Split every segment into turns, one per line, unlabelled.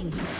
Killing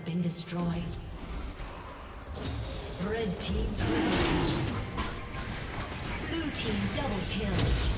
Been destroyed. Red team Blue team double kill.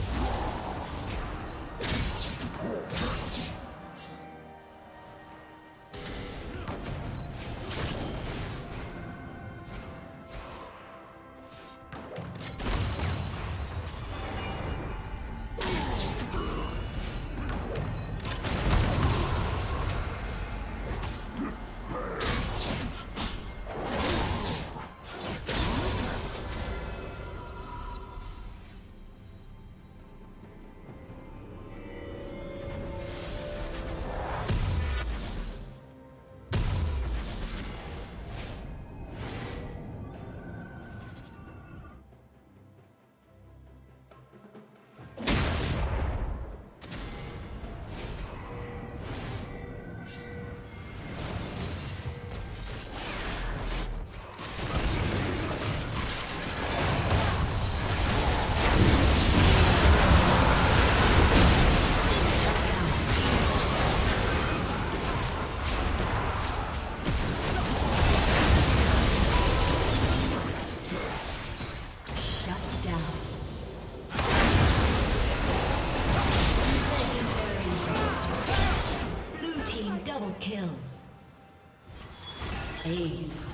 Ace.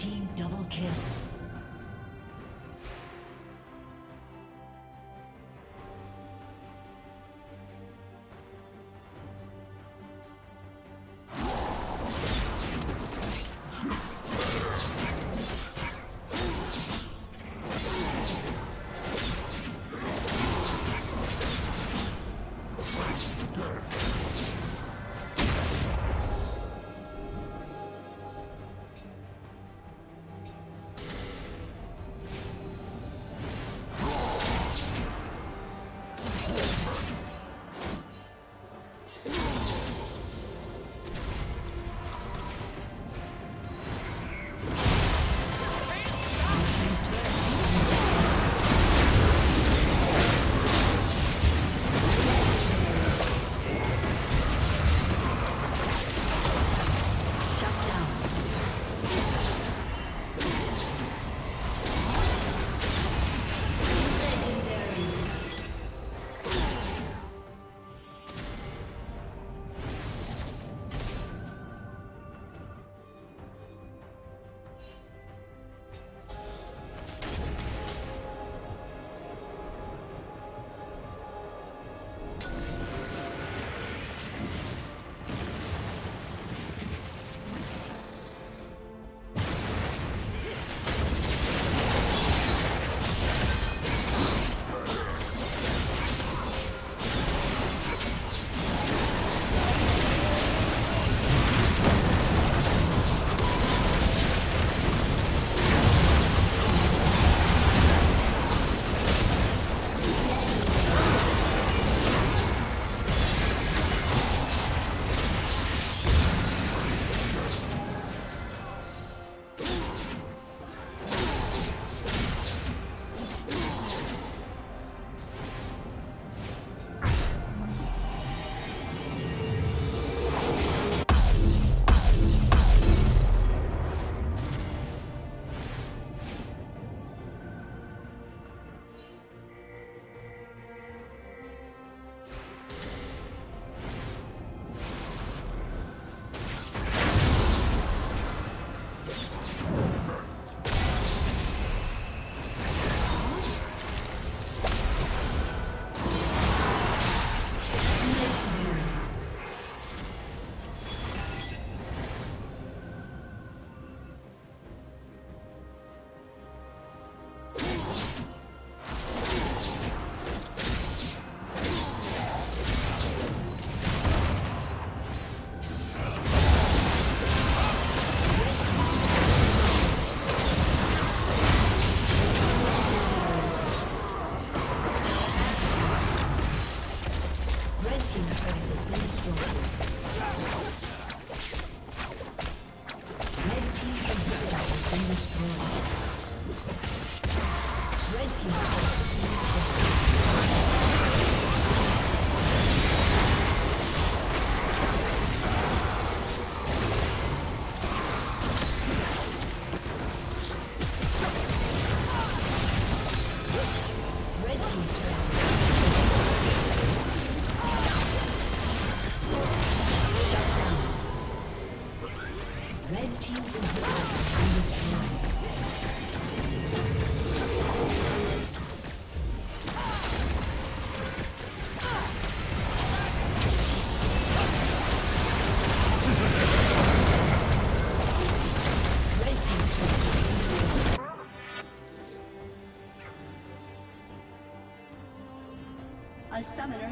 A double has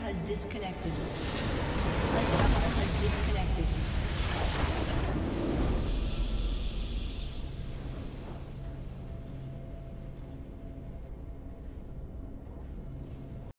has disconnected.